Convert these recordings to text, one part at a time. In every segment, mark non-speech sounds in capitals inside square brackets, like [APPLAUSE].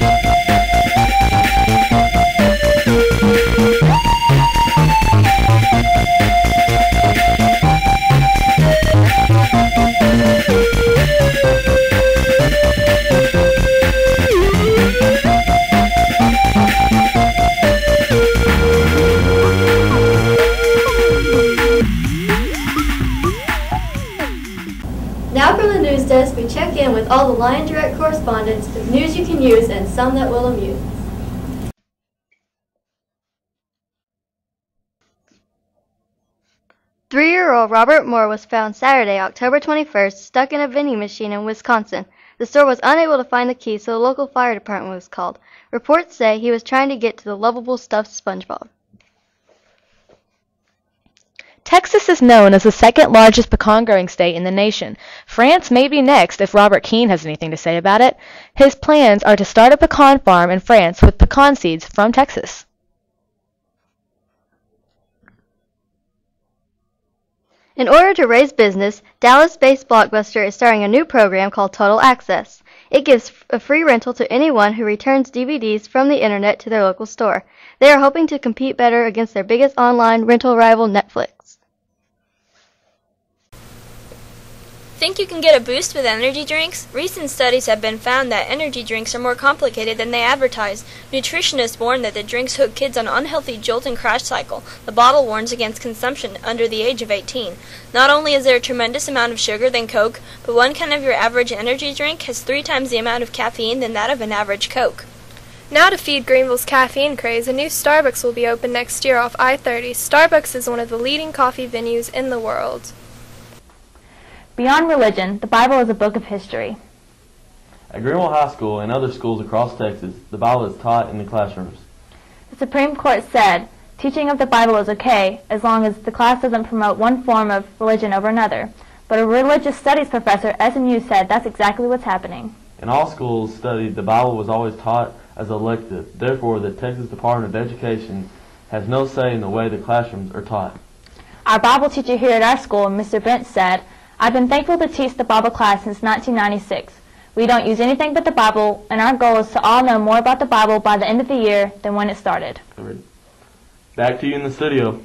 Now Lion Direct correspondence news you can use and some that will amuse. Three-year-old Robert Moore was found Saturday, October 21st, stuck in a vending machine in Wisconsin. The store was unable to find the key, so the local fire department was called. Reports say he was trying to get to the lovable stuffed SpongeBob. Texas is known as the second largest pecan growing state in the nation. France may be next if Robert Keene has anything to say about it. His plans are to start a pecan farm in France with pecan seeds from Texas. In order to raise business, Dallas-based Blockbuster is starting a new program called Total Access. It gives a free rental to anyone who returns DVDs from the internet to their local store. They are hoping to compete better against their biggest online rental rival, Netflix. Think you can get a boost with energy drinks? Recent studies have been found that energy drinks are more complicated than they advertise. Nutritionists warn that the drinks hook kids on unhealthy jolt and crash cycle. The bottle warns against consumption under the age of 18. Not only is there a tremendous amount of sugar than Coke, but one can of your average energy drink has three times the amount of caffeine than that of an average Coke. Now to feed Greenville's caffeine craze, a new Starbucks will be open next year off I-30. Starbucks is one of the leading coffee venues in the world. Beyond religion, the Bible is a book of history. At Greenville High School and other schools across Texas, the Bible is taught in the classrooms. The Supreme Court said teaching of the Bible is okay as long as the class doesn't promote one form of religion over another. But a religious studies professor at SMU said that's exactly what's happening. In all schools studied, the Bible was always taught as elective. Therefore, the Texas Department of Education has no say in the way the classrooms are taught. Our Bible teacher here at our school, Mr. Brent, said, I've been thankful to teach the Bible class since 1996. We don't use anything but the Bible, and our goal is to all know more about the Bible by the end of the year than when it started. Back to you in the studio.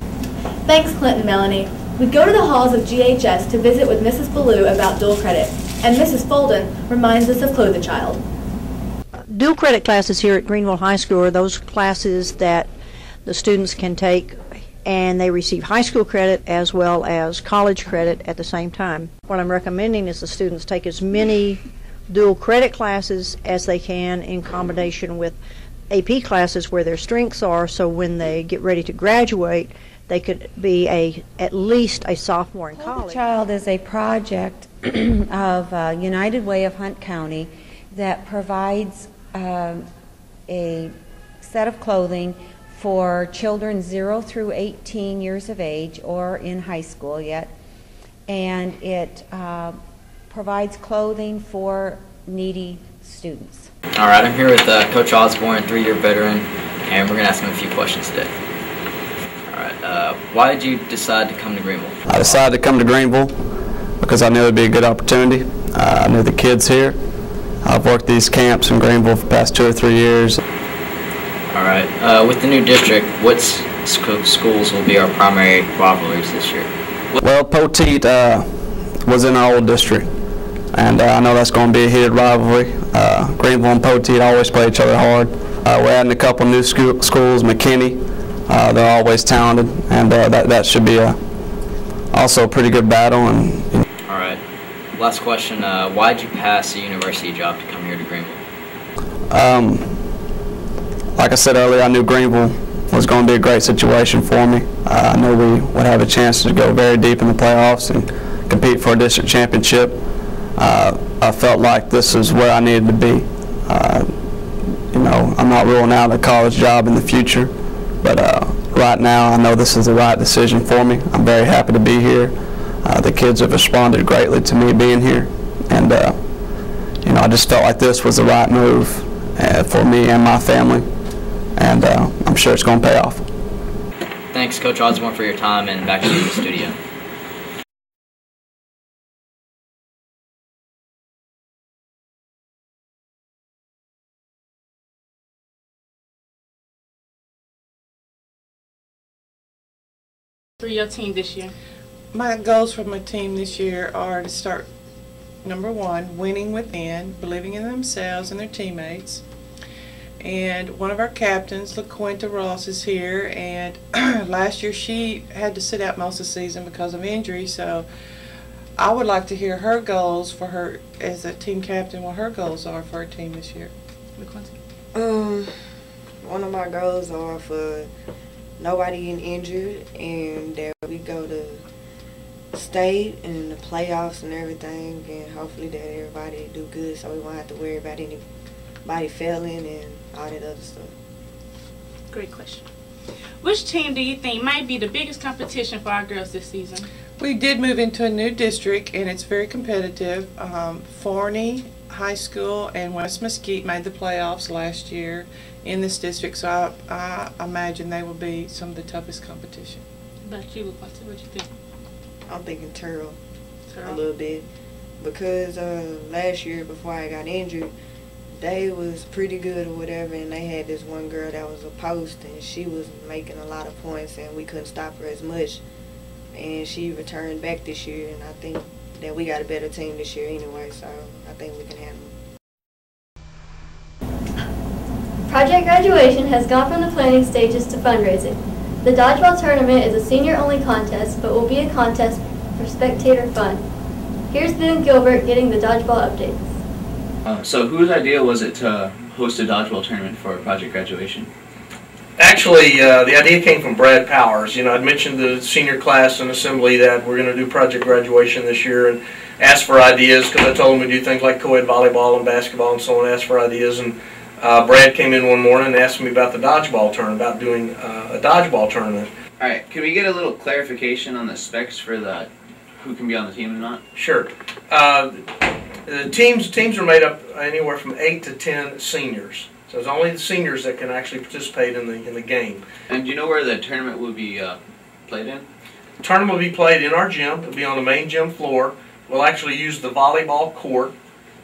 Thanks, Clint and Melanie. We go to the halls of GHS to visit with Mrs. Ballou about dual credit, and Mrs. Folden reminds us of Clothe a Child. Dual credit classes here at Greenville High School are those classes that the students can take and they receive high school credit as well as college credit at the same time. What I'm recommending is the students take as many dual credit classes as they can in combination with AP classes where their strengths are so when they get ready to graduate they could be a at least a sophomore in college. Child is a project [CLEARS THROAT] of uh, United Way of Hunt County that provides uh, a set of clothing for children 0 through 18 years of age or in high school yet. And it uh, provides clothing for needy students. All right, I'm here with uh, Coach Osborne, three-year veteran, and we're going to ask him a few questions today. All right, uh, why did you decide to come to Greenville? I decided to come to Greenville because I knew it would be a good opportunity. Uh, I knew the kids here. I've worked these camps in Greenville for the past two or three years. All right. Uh, with the new district, what sc schools will be our primary rivalries this year? Well, Poteet uh, was in our old district, and uh, I know that's going to be a heated rivalry. Uh, Greenville and Poteet always play each other hard. Uh, we're adding a couple new school schools, McKinney. Uh, they're always talented, and that, that should be a, also a pretty good battle. And, and All right. Last question. why did you pass a university job to come here to Greenville? Um, like I said earlier, I knew Greenville was going to be a great situation for me. Uh, I knew we would have a chance to go very deep in the playoffs and compete for a district championship. Uh, I felt like this is where I needed to be. Uh, you know, I'm not ruling out a college job in the future, but uh, right now I know this is the right decision for me. I'm very happy to be here. Uh, the kids have responded greatly to me being here, and uh, you know, I just felt like this was the right move for me and my family and uh, I'm sure it's going to pay off. Thanks, Coach Osborne, for your time, and back to the studio. For your team this year? My goals for my team this year are to start number one, winning within, believing in themselves and their teammates. And one of our captains, LaQuinta Ross, is here. And [CLEARS THROAT] last year she had to sit out most of the season because of injury. So I would like to hear her goals for her as a team captain, what her goals are for her team this year. LaQuinta. Um, one of my goals are for nobody getting injured and that we go to state and the playoffs and everything and hopefully that everybody do good so we won't have to worry about anybody failing and all that other stuff. Great question. Which team do you think might be the biggest competition for our girls this season? We did move into a new district and it's very competitive. Um, Forney High School and West Mesquite made the playoffs last year in this district, so I, I imagine they will be some of the toughest competition. But you, what do you think? I'm thinking Turl, Turl? a little bit because uh, last year before I got injured, they was pretty good or whatever, and they had this one girl that was a post, and she was making a lot of points, and we couldn't stop her as much. And she returned back this year, and I think that we got a better team this year anyway, so I think we can handle it. Project Graduation has gone from the planning stages to fundraising. The dodgeball tournament is a senior-only contest, but will be a contest for spectator fun. Here's Ben Gilbert getting the dodgeball updates. Uh, so whose idea was it to host a dodgeball tournament for Project Graduation? Actually, uh, the idea came from Brad Powers. You know, I'd mentioned the senior class and assembly that we're going to do project graduation this year and asked for ideas because I told them we do things like co-ed volleyball and basketball and so on, asked for ideas. And uh, Brad came in one morning and asked me about the dodgeball tournament, about doing uh, a dodgeball tournament. All right, can we get a little clarification on the specs for the who can be on the team and not? Sure. Uh, the teams teams are made up anywhere from eight to ten seniors. So it's only the seniors that can actually participate in the in the game. And do you know where the tournament will be uh, played in? The tournament will be played in our gym. It'll be on the main gym floor. We'll actually use the volleyball court.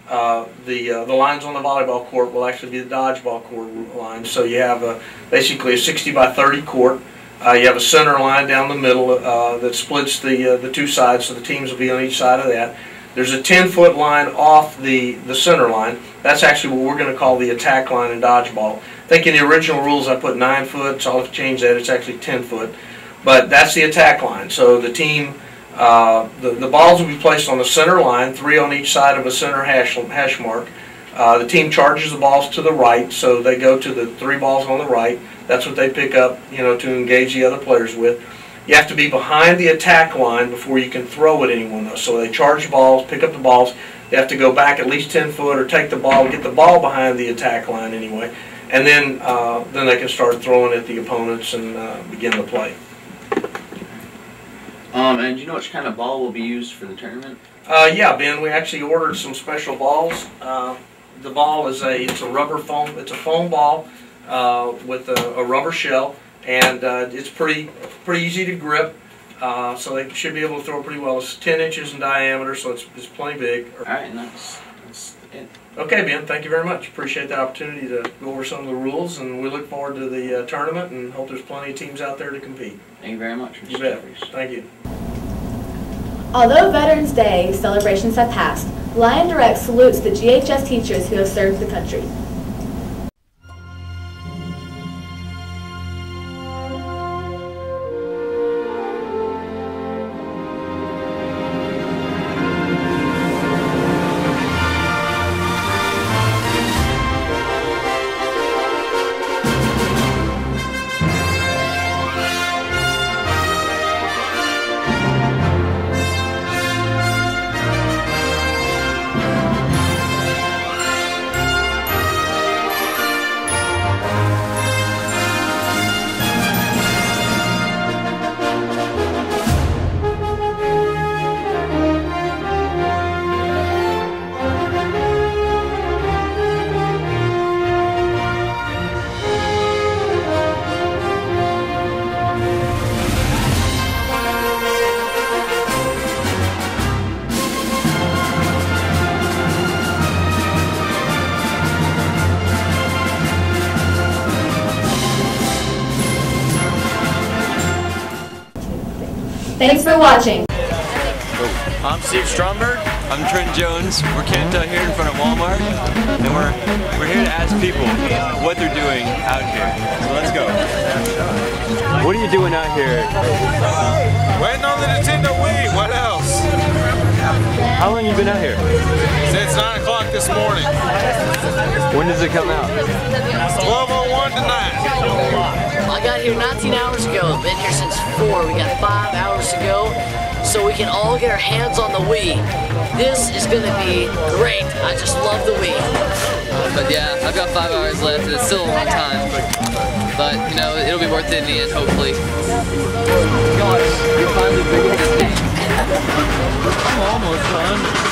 Uh, the uh, the lines on the volleyball court will actually be the dodgeball court lines. So you have a, basically a 60 by 30 court. Uh, you have a center line down the middle uh, that splits the uh, the two sides, so the teams will be on each side of that. There's a 10 foot line off the, the center line. That's actually what we're going to call the attack line in dodgeball. I think in the original rules I put 9 foot, so I'll change that. It's actually 10 foot. But that's the attack line. So the team, uh, the, the balls will be placed on the center line, three on each side of a center hash, hash mark. Uh, the team charges the balls to the right, so they go to the three balls on the right. That's what they pick up, you know, to engage the other players with. You have to be behind the attack line before you can throw at anyone. So they charge balls, pick up the balls. They have to go back at least 10 foot or take the ball, get the ball behind the attack line anyway, and then uh, then they can start throwing at the opponents and uh, begin the play. Um, and do you know which kind of ball will be used for the tournament? Uh, yeah, Ben. We actually ordered some special balls. Uh, the ball is a it's a rubber foam. It's a foam ball uh, with a, a rubber shell and uh, it's pretty pretty easy to grip. Uh, so they should be able to throw pretty well. It's 10 inches in diameter, so it's, it's plenty big. All right, nice. That's it. Okay, Ben, thank you very much. Appreciate the opportunity to go over some of the rules, and we look forward to the uh, tournament and hope there's plenty of teams out there to compete. Thank you very much. Mr. You bet. Thank you. Although Veterans Day celebrations have passed, Lion Direct salutes the GHS teachers who have served the country. Thanks for watching. Oh, I'm Steve Stromberg. I'm Trent Jones. We're camped out here in front of Walmart, and we're we're here to ask people what they're doing out here. So let's go. What are you doing out here? Waiting on the Nintendo Wii. What else? How long you been out here? Since 9 o'clock this morning. When does it come out? 12.01 tonight. I got here 19 hours ago. Been here since 4. We got 5 hours to go so we can all get our hands on the Wii. This is going to be great. I just love the Wii. Uh, but yeah, I've got 5 hours left and it's still a long time. But, you know, it'll be worth it in the end, hopefully. Gosh, you're finally big in this game. I'm almost done.